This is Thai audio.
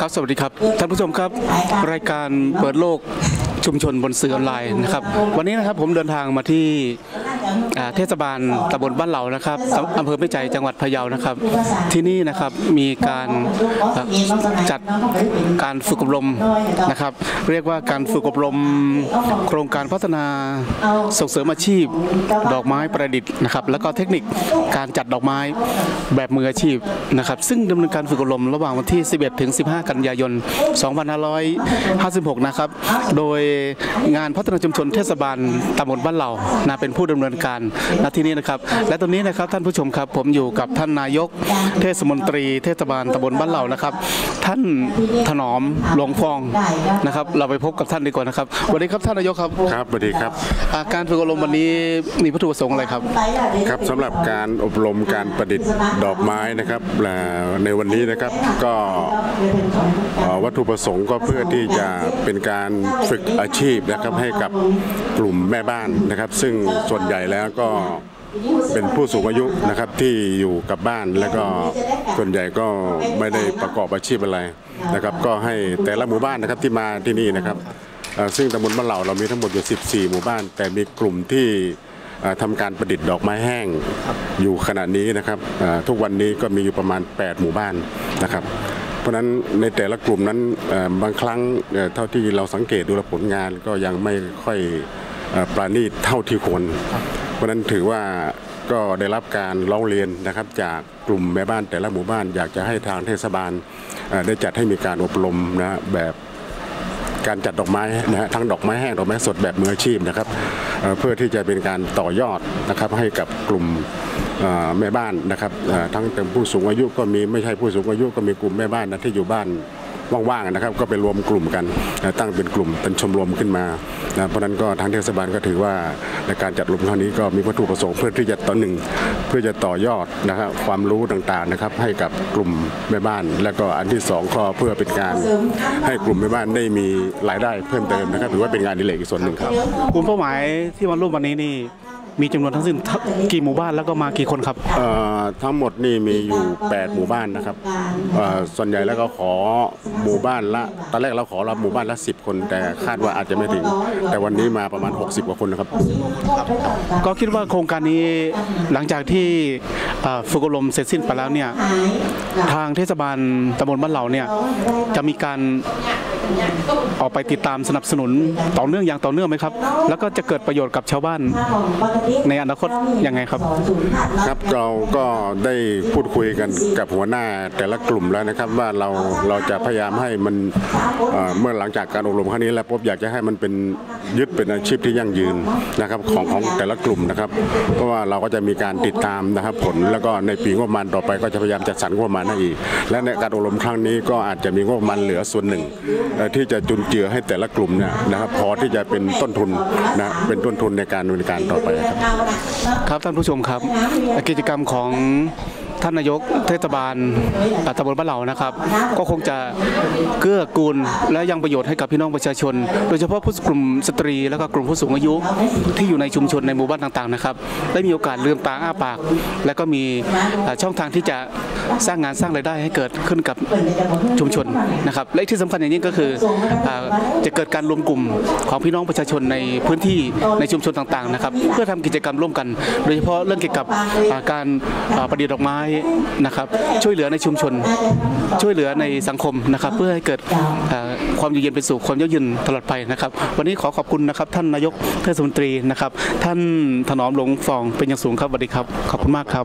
ครับสวัสดีครับท่านผู้ชมครับ รายการเปิดโลกชุมชนบนสื่อออนไลน์นะครับวันนี้นะครับผมเดินทางมาที่อ่า เทศบาลตำบลบ้านเหล่านะครับอำเภอแม่ใจจังหวัดพะเยานะครับ ที่นี่นะครับมีการอ่าจัดการฝึกอบรมนะครับ เรียกว่าการฝึกอบรมโครงการพัฒนาส่งเสริมอาชีพ ดอกไม้ประดิษฐ์นะครับแล้วก็เทคนิคการจัดดอกไม้แบบมืออาชีพนะครับ ซึ่งดำเนินการฝึกอบรมระหว่างวันที่ 11 ถึง 15 กันยายน 2556 นะครับ โดยงานพัฒนาชุมชนเทศบาลตำบลบ้านเหล่านะเป็นผู้ดำเนินการณที่นี้นะครับ และตอนนี้นะครับท่านผู้ชมครับ ผมอยู่กับท่านนายก เทศมนตรี เทศบาลตำบลบ้านเหล่านะครับ ท่านถนอมหลวงฟองนะครับ เราไปพบกับท่านดีกว่านะครับสวัสดีครับท่านนายกครับครับสวัสดีครับอ่าการฝึกอบรมวันนี้มีวัตถุประสงค์อะไรครับครับสำหรับการอบรมการประดิษฐ์ดอกไม้นะครับและในวันนี้นะครับก็เอ่อวัตถุประสงค์ก็เพื่อที่จะเป็นการฝึกอาชีพนะครับให้กับกลุ่มแม่บ้านนะครับ ซึ่งส่วนใหญ่แล้วก็เป็นผู้สูงอายุนะครับที่อยู่กับบ้านแล้วก็ส่วนใหญ่ก็ไม่ได้ประกอบอาชีพอะไรนะครับ ก็ให้แต่ละหมู่บ้านนะครับที่มาที่นี่นะครับซึ่งตำบลบ้านเหล่าเรามีทั้งหมดอยู่ 14 หมู่บ้าน แต่มีกลุ่มที่เอ่อทำการประดิษฐ์ดอกไม้แห้งอยู่ขณะนี้นะครับทุกวันนี้ก็มีอยู่ประมาณ 8 หมู่บ้านนะครับ เพราะฉะนั้นในแต่ละกลุ่มนั้นบางครั้งเท่าที่เราสังเกตดูผลงานก็ยังไม่ค่อย ปราณีตเท่าที่ควร เพราะนั้นถือว่าก็ได้รับการร้องเรียนนะครับจากกลุ่มแม่บ้านแต่ละหมู่บ้าน อยากจะให้ทางเทศบาลได้จัดให้มีการอบรมนะแบบการจัดดอกไม้นะฮะทั้งดอกไม้แห้งดอกไม้สดแบบมืออาชีพนะครับเพื่อที่จะเป็นการต่อยอดนะครับให้กับกลุ่มแม่บ้านนะครับทั้งเป็นผู้สูงอายุก็มีไม่ใช่ผู้สูงอายุก็มีกลุ่มแม่บ้านนะที่อยู่บ้าน ว่างๆนะครับ ก็ไปรวมกลุ่มกันตั้งเป็นกลุ่มเป็นชมรมขึ้นมานะเพราะนั้นก็ทางเทศบาลก็ถือว่าในการจัดอบรมครั้งนี้ก็มีวัตถุประสงค์เพื่อที่จะต่อหนึ่งเพื่อจะต่อยอดนะครับความรู้ต่างๆนะครับ ให้กับกลุ่มแม่บ้าน แล้วก็อันที่สองก็เพื่อเป็นการให้กลุ่มแม่บ้านได้มีรายได้เพิ่มเติมนะครับถือว่าเป็นงานดิเรกอีกส่วนหนึ่งครับกลุ่มเป้าหมายที่มาร่วมวันนี้นี่ มีจำนวนทั้งสิ้นกี่หมู่บ้านแล้วก็มากี่คนครับเอ่อทั้งหมดนี่มีอยู่ 8 หมู่บ้านนะครับเอ่อส่วนใหญ่แล้วก็ขอหมู่บ้านละตอนแรกเราขอรับหมู่บ้านละ 10 คน แต่คาดว่าอาจจะไม่ถึง แต่วันนี้มาประมาณ 60 กว่าคนนะครับ ก็คิดว่าโครงการนี้หลังจากที่เอ่อฝึกอบรมเสร็จสิ้นไปแล้วเนี่ยทางเทศบาลตำบลบ้านเหล่าเนี่ยจะมีการ ออกไปติดตามสนับสนุนต่อเนื่องอย่างต่อเนื่องไหมครับ แล้วก็จะเกิดประโยชน์กับชาวบ้านในอนาคตยังไงครับ ครับเราก็ได้พูดคุยกันกับหัวหน้าแต่ละกลุ่มแล้วนะครับ ว่าเราเราจะพยายามให้มันเเมื่อหลังจากการอบรมครั้งนี้แล้วปุ๊บอยากจะให้มันเป็นยึดเป็นอาชีพที่ยั่งยืนนะครับของของแต่ละกลุ่มนะครับ เพราะว่าเราก็จะมีการติดตามนะครับผลแล้วก็ในปีงบประมาณต่อไปก็จะพยายามจัดสรรงบประมาณให้อีก และในการอบรมครั้งนี้ก็อาจจะมีงบประมาณเหลือส่วนหนึ่งที่จะจุนเจือให้แต่ละกลุ่มเนี่ยนะครับพอที่จะเป็นต้นทุนนะเป็นต้นทุนในการดำเนินการต่อไปครับครับท่านผู้ชมครับกิจกรรมของ ท่านนายกเทศบาลตำบลบ้านเหล่านะครับ ก็คงจะเกื้อกูลและยังประโยชน์ให้กับพี่น้องประชาชน โดยเฉพาะผู้กลุ่มสตรีและก็กลุ่มผู้สูงอายุที่อยู่ในชุมชนในหมู่บ้านต่างๆนะครับได้มีโอกาสลืมตาอ้าปาก และก็มีช่องทางที่จะสร้างงานสร้างรายได้ให้เกิดขึ้นกับชุมชนนะครับและที่สำคัญอย่างยิ่งก็คืออ่าจะเกิดการรวมกลุ่มของพี่น้องประชาชนในพื้นที่ในชุมชนต่างๆนะครับ เพื่อทำกิจกรรมร่วมกัน โดยเฉพาะเรื่องเกี่ยวกับการประดิษฐ์ดอกไม้นะครับช่วยเหลือในชุมชน ช่วยเหลือในสังคมนะครับ เพื่อให้เกิดความอยู่เย็นเป็นสุขความยั่งยืนตลอดไปนะครับ วันนี้ขอขอบคุณนะครับ ท่านนายกเทศมนตรีนะครับ ท่านถนอมหลงฟองเป็นอย่างสูงครับสวัสดีครับ ขอบคุณมากครับ